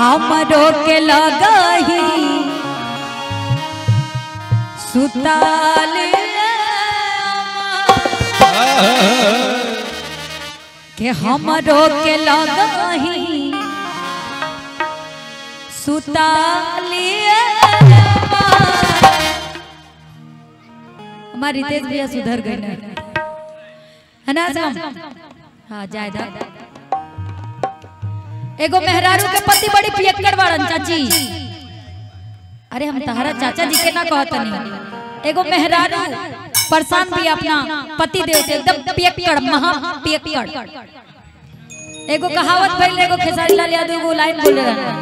हमरो के लगही। सुताल के हमरो के लगही। सुतालिए हमारी रितेश भैया सुधर गए है ना हाँ जाए दा। एगो मेहरारू के पति बड़ी पियक्कड़ बाड़न चाची। अरे हम तहरा चाचा जी के ना कहतनी एगो मेहरारू परेशान भी अपना पति देव से एकदम पियक्कड़ महा पियक्कड़ एगो कहावत भइल एगो खेसारी लाल यादव एगो लाइन बोले रहना।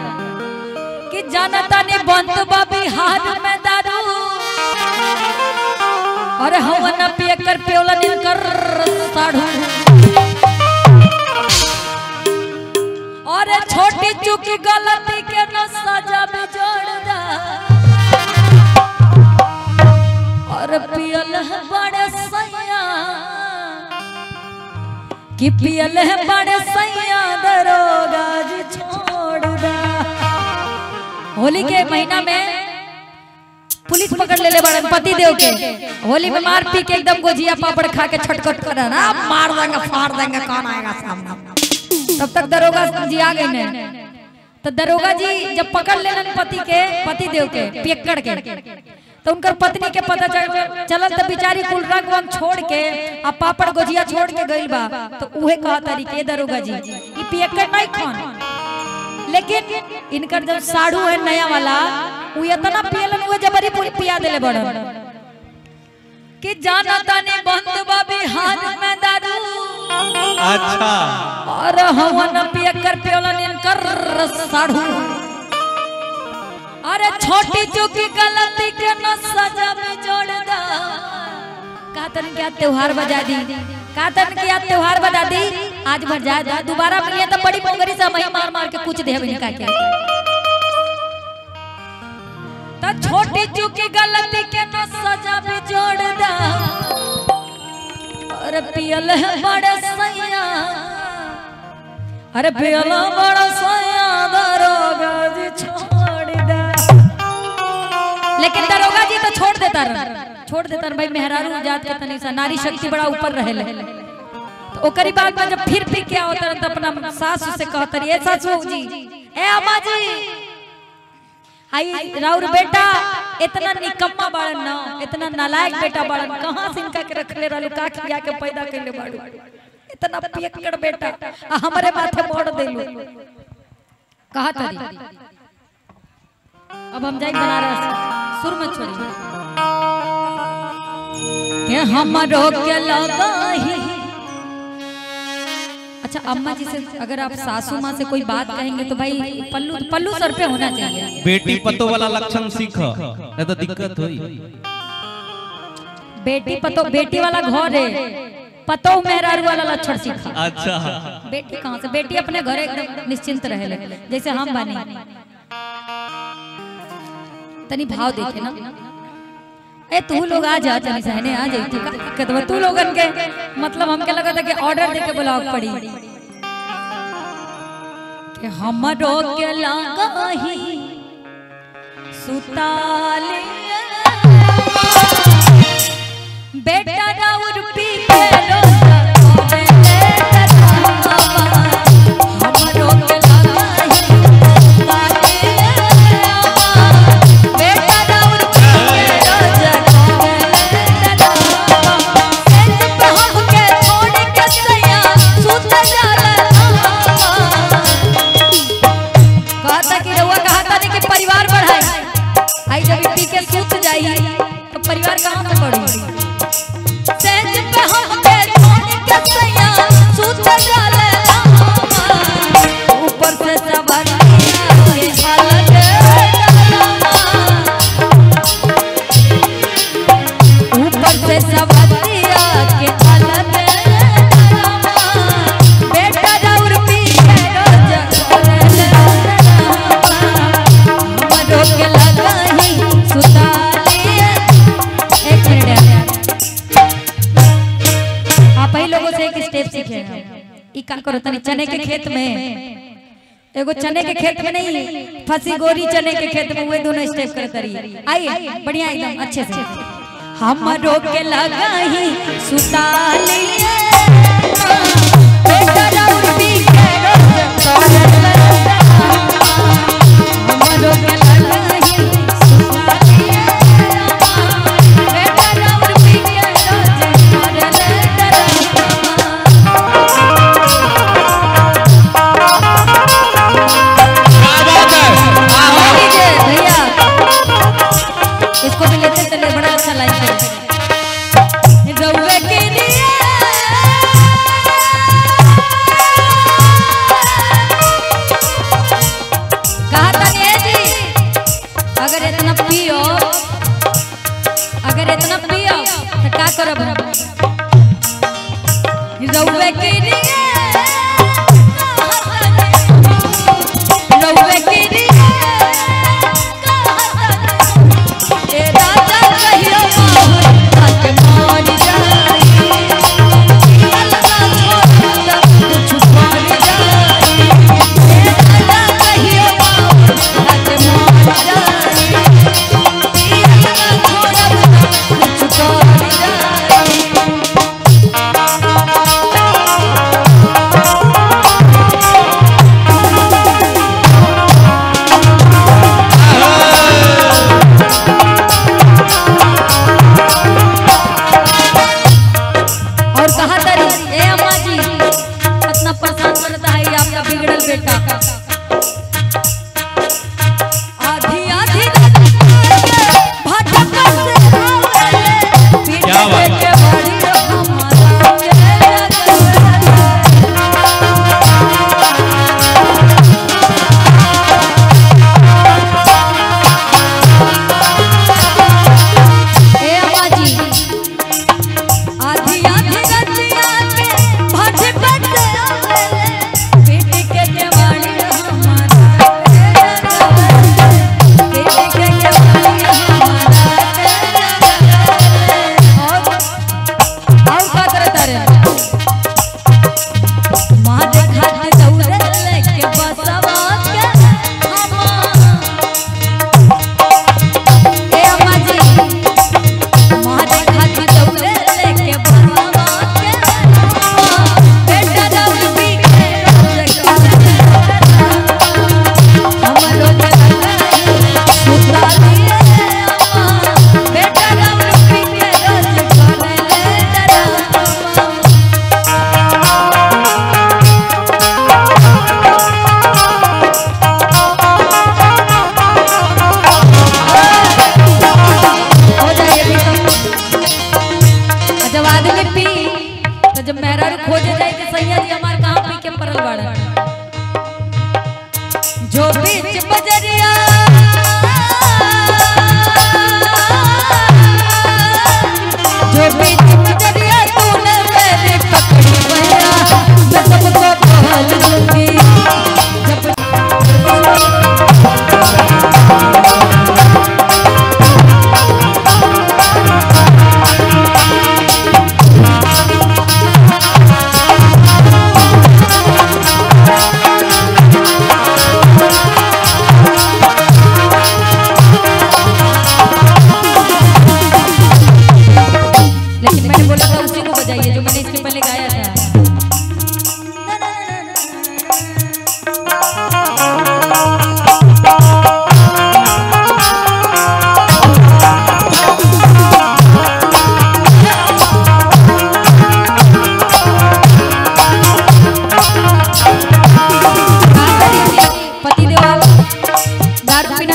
कि जानता ने बंद बा बिहार में दारू। अरे हवन पिए कर पेवला दिन कर साढ़ू। अरे छोटी चुकी गलती के न सजा में जोड़ दा और पियल है बड़े सैया कि पियल है बड़े सैया दरोगा जी छोड़ दा होली के महीना में पुलिस पकड़ ले ले बड़न पति देव के होली में मार पी के एकदम गोजिया पापड़ खा के छटखट कर ना मार देंगे फाड़ देंगे कौन आएगा सामने तब तक दरोगा जी आ गए तो दरोगा जी जब पकड़ लेलन पति के, पति देव के, पियक्कड़ के। तो उनकर पत्नी के पता चल चलल तो बेचारी कुल रंग वंग छोड़ के, आ पापड़ गोजिया छोड़ के गइल बा। तो उहे कहा तरीके दरोगा जी, ई पियक्कड़ नहीं खान। लेकिन इनकर जब साड़ू है नया वाला वो इतना पियलन वो जबरी पूरी पिया देले बड़न। कि जाना ताने बंद बा बिहार में दारू। अच्छा। और हवन पिय कर पियलन इनकर साड़ू अरे छोटी चुकी गलती के न सजा में जोड़ दा कातन क्या त्योहार बजा दी। कातन क्या त्योहार बजा दी। आज भर जा जा दोबारा मिलिए तो बड़ी पोंगरी से वही मार मार के कुछ निकाल के तो छोटी चुकी गलती के न सजा में जोड़ दा अरे पियल है बड़े सैया। अरे पियल बड़ा सैया दरोगा जी छोड़ दा। लेकिन दरोगा जी तो छोड़ देता रह छोड़ देता भाई, मेहरारू जात के तनी सा नारी शक्ति बड़ा ऊपर रहे ले। तो ओकरी बाद में जब फिर फिर क्या होता तो अपना सासू से कहता ए सासू जी, ए अम्मा जी हाई राउर बेटा इतना निकम्मा बाड़न ना इतना नालायक बेटा बाड़न कहाँ से इनका के रखले रहलू का खिया के पैदा कैले बाड़ू? इतना पियक्कड़ बेटा आ हमरे माथे मोड़ देलू। कहा तरी? अब हम जाए बनारस सुर में छोड़ी के हमरो के लगाही? अच्छा अम्मा जी से अगर आप सासू माँ से कोई बात कहेंगे तो भाई पल्लू पल्लू सर पे होना चाहिए। बेटी पतो वाला लक्षण सीख। नहीं तो दिक्कत हुई। बेटी पतो बेटी वाला घर है। पतो मेहरारू वाला लक्षण सीखा। अच्छा। बेटी कहाँ से? बेटी अपने घर एकदम निश्चिंत रहे जैसे हम बने। तनी भाव देखे ना। ए, तू लोग आ जा, चली सहने आ जाई तू का दिक्कत तू लोगन के। मतलब हमके लगा था कि ऑर्डर देके ब्लॉक पड़ी। कि हमरो के लगाही सुताले बेटा आई जब पी के सूत जाई तो परिवार कहाँ से पड़ी सेज पे हमके छोड़ के सैया, सूत खेत में। एगो चने के खेत में नहीं फसी गोरी चने के खेत में वे दोनों स्टेप कर। करी। आइए बढ़िया एकदम अच्छे से। हम रोके लगाई सुता लिए।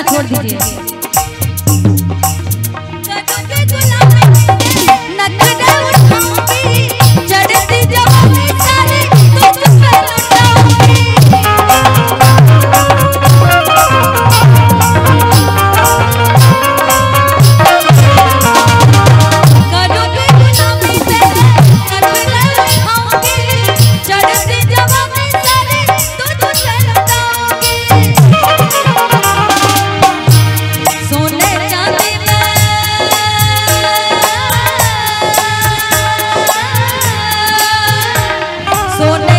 छोड़ दीजिए। corazón.